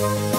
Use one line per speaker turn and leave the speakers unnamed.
oh